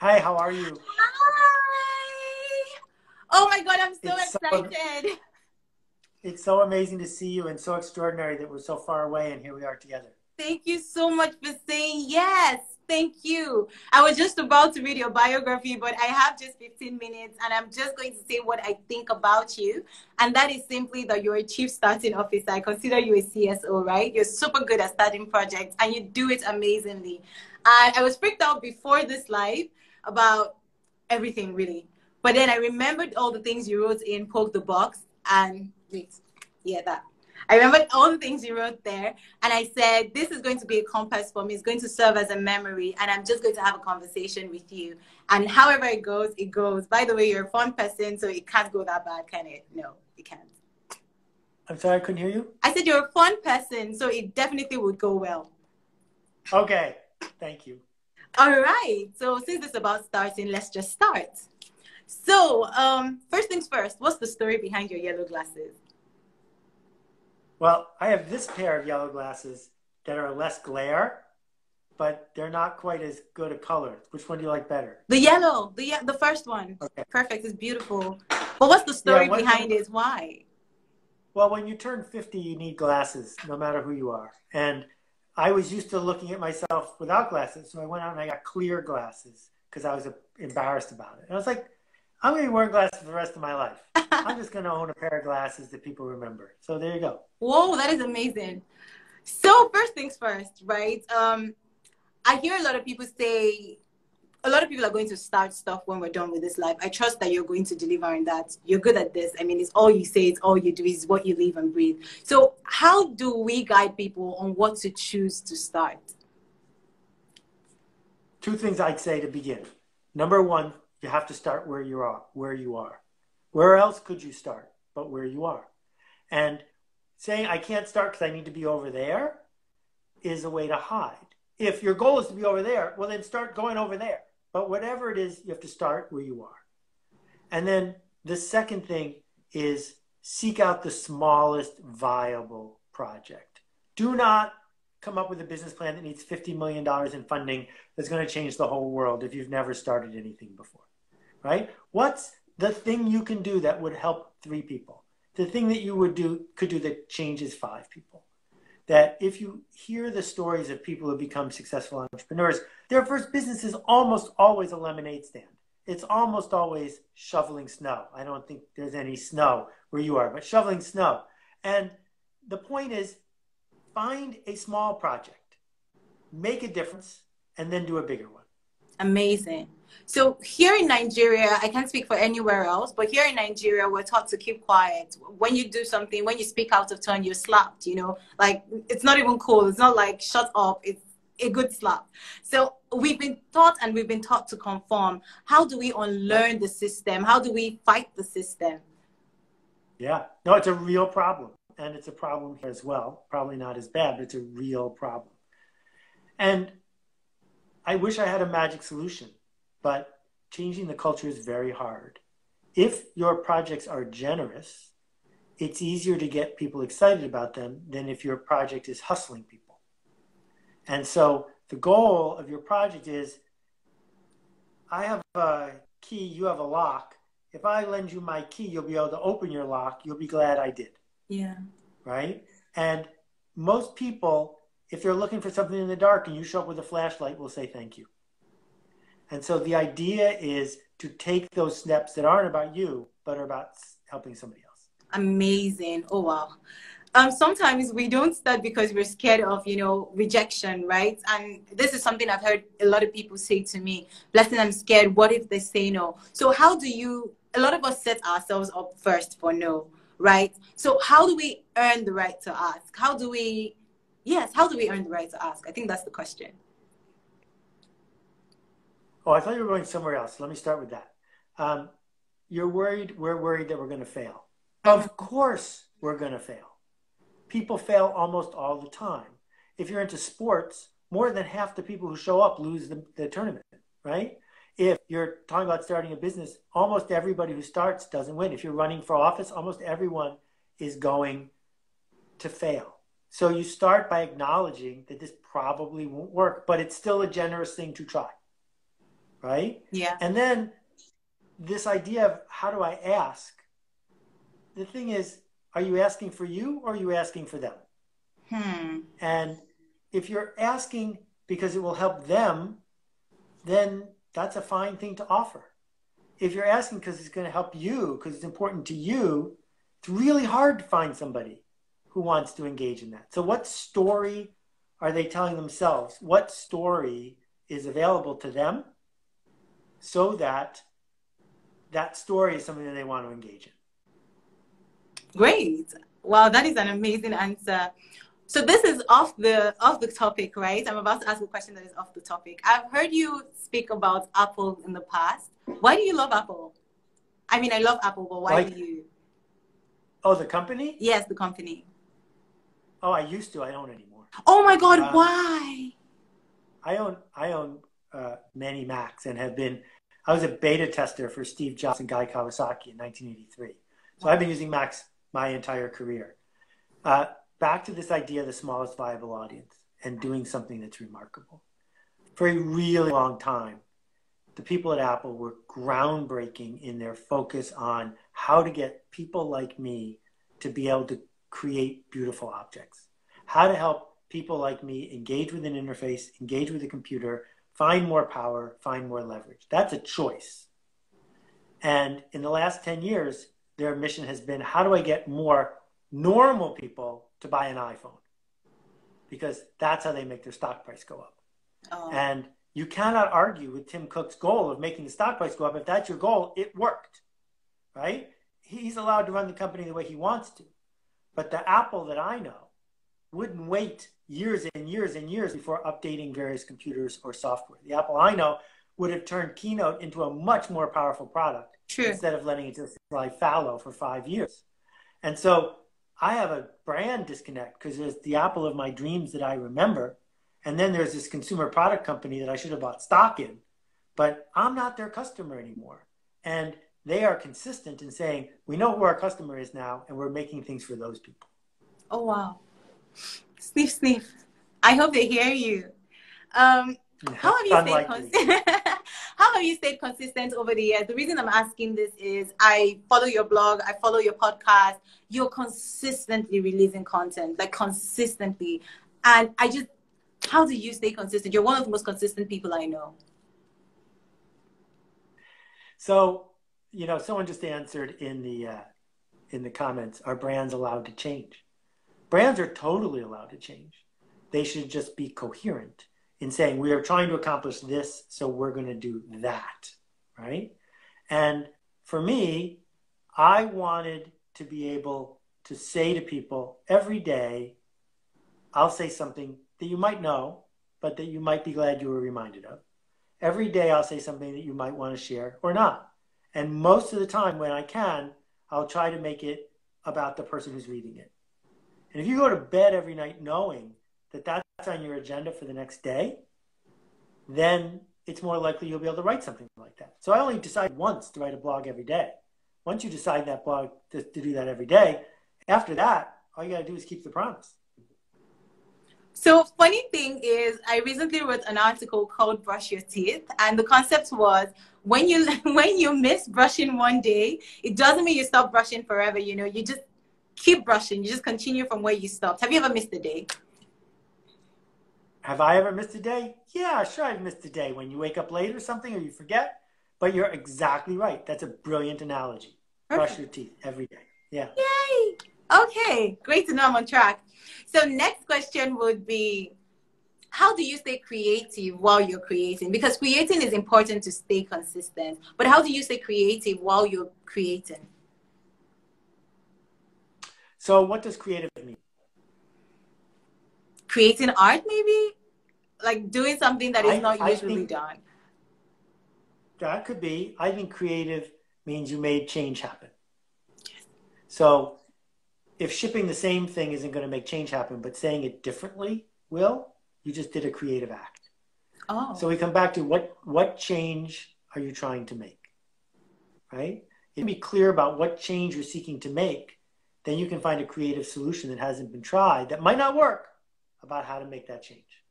Hi, how are you? Hi. Oh my God, I'm so It's so- excited. It's so amazing to see you and so extraordinary that we're so far away and here we are together. Thank you so much for saying yes. Thank you. I was just about to read your biography, but I have just 15 minutes and I'm just going to say what I think about you. And that is simply that you're a chief starting officer. I consider you a CSO, right? You're super good at starting projects and you do it amazingly. And I was freaked out before this live about everything really. But then I remembered all the things you wrote in Poke the Box and wait, yeah, that. I remembered all the things you wrote there, and I said, This is going to be a compass for me. It's going to serve as a memory, and I'm just going to have a conversation with you. And however it goes, it goes. By the way, you're a fun person, so it can't go that bad, can it? No, it can't. I'm sorry, I couldn't hear you. I said, You're a fun person, so it definitely would go well. Okay, thank you. All right. So since it's about starting, let's just start. So, um, first things first, what's the story behind your yellow glasses? Well, I have this pair of yellow glasses that are less glare, but they're not quite as good a color. Which one do you like better? The yellow, the the first one. Okay. Perfect. It's beautiful. But what's the story Yeah, behind it? Why? Well, when you turn 50, you need glasses, no matter who you are. And I was used to looking at myself without glasses, so I went out and I got clear glasses because I was uh, embarrassed about it. And I was like, I'm going to be wearing glasses for the rest of my life. I'm just going to own a pair of glasses that people remember. So there you go. Whoa, that is amazing. So first things first, right? Um, I hear a lot of people say, a lot of people are going to start stuff when we're done with this life. I trust that you're going to deliver on that. You're good at this. I mean, it's all you say, it's all you do, is what you live and breathe. So how do we guide people on what to choose to start? Two things I'd say to begin. Number one, you have to start where you are, where you are. Where else could you start but where you are? And saying I can't start because I need to be over there is a way to hide. If your goal is to be over there, well then start going over there. But whatever it is, you have to start where you are. And then the second thing is seek out the smallest viable project. Do not come up with a business plan that needs $50 million in funding that's going to change the whole world if you've never started anything before, right? What's the thing you can do that would help three people? The thing that you would do could do that changes five people. That if you hear the stories of people who become successful entrepreneurs, their first business is almost always a lemonade stand. It's almost always shoveling snow. I don't think there's any snow where you are, but shoveling snow. And the point is find a small project, make a difference, and then do a bigger one. Amazing. So here in Nigeria, I can't speak for anywhere else, but here in Nigeria, we're taught to keep quiet. When you do something, when you speak out of turn, you're slapped, you know, like it's not even cool. It's not like shut up. It's a good slap. So we've been taught and we've been taught to conform. How do we unlearn the system? How do we fight the system? Yeah, no, it's a real problem. And it's a problem here as well. Probably not as bad, but it's a real problem. And I wish I had a magic solution, but changing the culture is very hard. If your projects are generous, it's easier to get people excited about them than if your project is hustling people. And so the goal of your project is I have a key, you have a lock. If I lend you my key, you'll be able to open your lock. You'll be glad I did Yeah. right? And most people, if they're looking for something in the dark and you show up with a flashlight, will say thank you. And so the idea is to take those steps that aren't about you, but are about helping somebody else. Amazing. Oh wow. Um, sometimes we don't start because we're scared of, you know, rejection, right? And this is something I've heard a lot of people say to me, blessing, I'm scared. What if they say no? So how do you, a lot of us set ourselves up first for no, right? So how do we earn the right to ask? How do we, yes, how do we earn the right to ask? I think that's the question. Oh, I thought you were going somewhere else. Let me start with that. Um, you're worried, we're worried that we're going to fail. Of course, we're going to fail. People fail almost all the time. If you're into sports, more than half the people who show up lose the, the tournament, right? If you're talking about starting a business, almost everybody who starts doesn't win. If you're running for office, almost everyone is going to fail. So you start by acknowledging that this probably won't work, but it's still a generous thing to try right? Yeah. And then this idea of how do I ask? The thing is, are you asking for you or are you asking for them? Hmm. And if you're asking because it will help them, then that's a fine thing to offer. If you're asking because it's going to help you, because it's important to you, it's really hard to find somebody who wants to engage in that. So, what story are they telling themselves? What story is available to them so that that story is something that they want to engage in? Great. Wow, that is an amazing answer. So this is off the off the topic, right? I'm about to ask a question that is off the topic. I've heard you speak about Apple in the past. Why do you love Apple? I mean, I love Apple, but why like, do you? Oh, the company? Yes, the company. Oh, I used to. I don't anymore. Oh my God! Uh, why? I own I own uh, many Macs and have been. I was a beta tester for Steve Jobs and Guy Kawasaki in 1983. So. I've been using Macs my entire career. Uh, back to this idea of the smallest viable audience and doing something that's remarkable. For a really long time, the people at Apple were groundbreaking in their focus on how to get people like me to be able to create beautiful objects, how to help people like me engage with an interface, engage with a computer, find more power, find more leverage. That's a choice. And in the last 10 years, their mission has been how do I get more normal people to buy an iPhone because that's how they make their stock price go up. Oh. And you cannot argue with Tim Cook's goal of making the stock price go up. If that's your goal, it worked, right? He's allowed to run the company the way he wants to. But the Apple that I know wouldn't wait years and years and years before updating various computers or software. The Apple I know would have turned Keynote into a much more powerful product True. instead of letting it just lie fallow for five years. And so I have a brand disconnect because there's the Apple of my dreams that I remember. And then there's this consumer product company that I should have bought stock in, but I'm not their customer anymore. And they are consistent in saying, we know who our customer is now, and we're making things for those people. Oh, wow. Sniff, sniff. I hope they hear you. Um, how have you stayed consistent? how have you stayed consistent over the years? The reason I'm asking this is I follow your blog, I follow your podcast. You're consistently releasing content, like consistently, and I just, how do you stay consistent? You're one of the most consistent people I know. So, you know, someone just answered in the uh, in the comments: Are brands allowed to change? Brands are totally allowed to change. They should just be coherent in saying we are trying to accomplish this, so we're going to do that, right? And for me, I wanted to be able to say to people every day, I'll say something that you might know, but that you might be glad you were reminded of. Every day, I'll say something that you might want to share or not. And most of the time, when I can, I'll try to make it about the person who's reading it. And if you go to bed every night knowing that that's on your agenda for the next day, then it's more likely you'll be able to write something like that. So I only decide once to write a blog every day. Once you decide that blog to, to do that every day, after that, all you got to do is keep the promise. So funny thing is, I recently wrote an article called "Brush Your Teeth," and the concept was when you when you miss brushing one day, it doesn't mean you stop brushing forever. You know, you just keep brushing. You just continue from where you stopped. Have you ever missed a day? Have I ever missed a day? Yeah, sure, I've missed a day when you wake up late or something or you forget. But you're exactly right. That's a brilliant analogy. Perfect. Brush your teeth every day. Yeah. Yay! Okay, great to know I'm on track. So, next question would be how do you stay creative while you're creating? Because creating is important to stay consistent. But how do you stay creative while you're creating? So, what does creative mean? Creating art, maybe? Like doing something that is I, not usually done. That could be. I think creative means you made change happen. Yes. So, if shipping the same thing isn't going to make change happen, but saying it differently will, you just did a creative act. Oh. So we come back to what what change are you trying to make? Right? You can be clear about what change you're seeking to make then you can find a creative solution that hasn't been tried that might not work about how to make that change.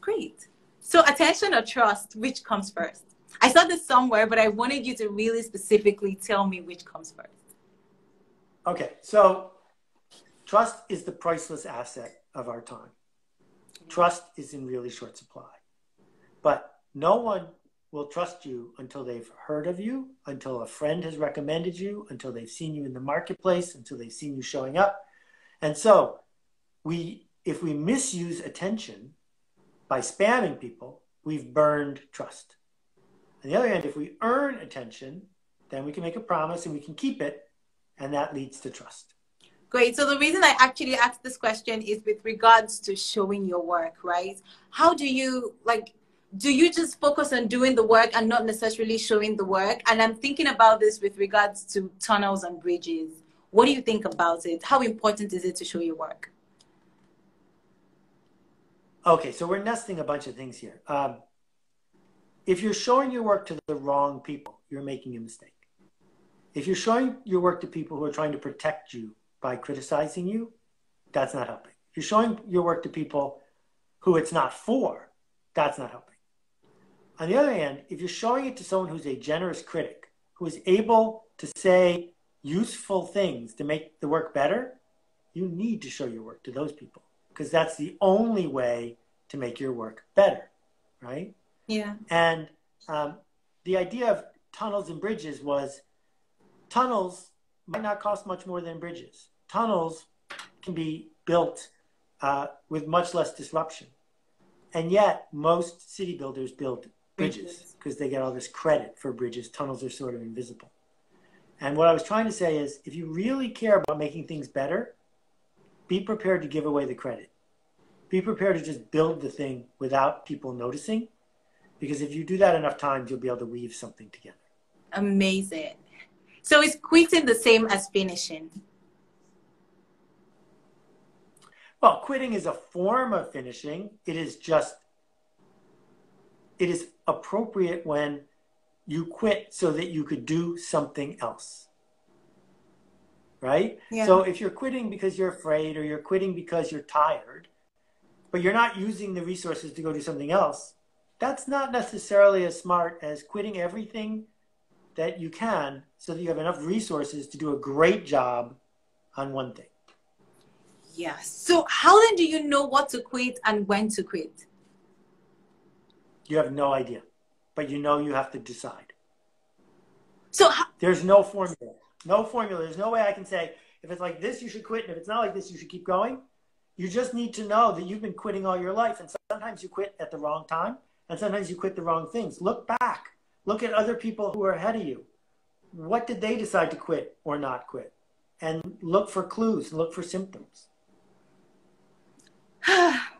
Great. So attention or trust, which comes first? I saw this somewhere, but I wanted you to really specifically tell me which comes first. Okay, so trust is the priceless asset of our time. Trust is in really short supply. But no one will trust you until they've heard of you, until a friend has recommended you, until they've seen you in the marketplace, until they've seen you showing up. And so we if we misuse attention by spamming people, we've burned trust. On the other hand, if we earn attention, then we can make a promise and we can keep it, and that leads to trust. Great. So the reason I actually asked this question is with regards to showing your work, right? How do you like do you just focus on doing the work and not necessarily showing the work? And I'm thinking about this with regards to tunnels and bridges. What do you think about it? How important is it to show your work? Okay, so we're nesting a bunch of things here. Um, if you're showing your work to the wrong people, you're making a mistake. If you're showing your work to people who are trying to protect you by criticizing you, that's not helping. If you're showing your work to people who it's not for, that's not helping. On the other hand, if you're showing it to someone who's a generous critic, who is able to say useful things to make the work better, you need to show your work to those people because that's the only way to make your work better, right? Yeah. And um, the idea of tunnels and bridges was tunnels might not cost much more than bridges. Tunnels can be built uh, with much less disruption. And yet, most city builders build bridges because they get all this credit for bridges. Tunnels are sort of invisible. And what I was trying to say is if you really care about making things better, be prepared to give away the credit. Be prepared to just build the thing without people noticing because if you do that enough times, you'll be able to weave something together. Amazing. So is quitting the same as finishing? Well, quitting is a form of finishing. It is just, it is appropriate when you quit so that you could do something else. Right? Yeah. So if you're quitting because you're afraid or you're quitting because you're tired, but you're not using the resources to go do something else, that's not necessarily as smart as quitting everything that you can so that you have enough resources to do a great job on one thing. Yeah. So how then do you know what to quit and when to quit? You have no idea, but you know you have to decide. So there's no formula. No formula. There's no way I can say if it's like this, you should quit, and if it's not like this, you should keep going. You just need to know that you've been quitting all your life, and sometimes you quit at the wrong time, and sometimes you quit the wrong things. Look back. Look at other people who are ahead of you. What did they decide to quit or not quit? And look for clues, look for symptoms.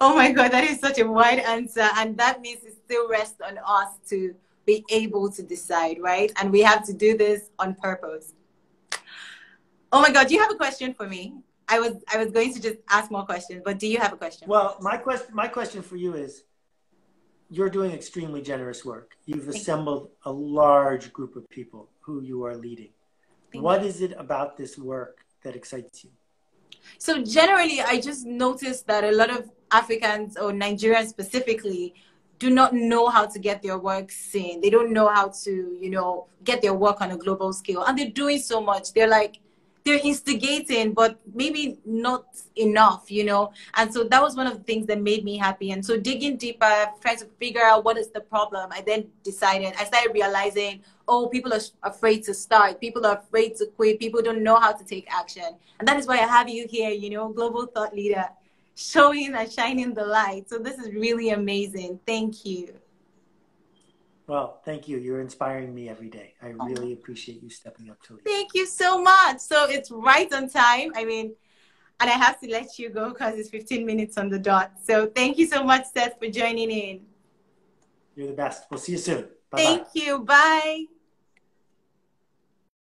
oh my God, that is such a wide answer. And that means it still rests on us to be able to decide, right? And we have to do this on purpose. Oh my God, do you have a question for me? I was I was going to just ask more questions, but do you have a question? Well, my question my question for you is you're doing extremely generous work. You've assembled a large group of people who you are leading. Thank what you. is it about this work that excites you? So generally, I just noticed that a lot of Africans or Nigerians specifically do not know how to get their work seen. They don't know how to, you know, get their work on a global scale. And they're doing so much. They're like they're instigating, but maybe not enough, you know. And so that was one of the things that made me happy. And so digging deeper, trying to figure out what is the problem, I then decided, I started realizing, oh, people are afraid to start, people are afraid to quit, people don't know how to take action. And that is why I have you here, you know, global thought leader, showing and shining the light. So this is really amazing. Thank you. Well, thank you. You're inspiring me every day. I really appreciate you stepping up to lead. Thank you so much. So it's right on time. I mean, and I have to let you go because it's 15 minutes on the dot. So thank you so much, Seth, for joining in. You're the best. We'll see you soon. Bye-bye. Thank you. Bye.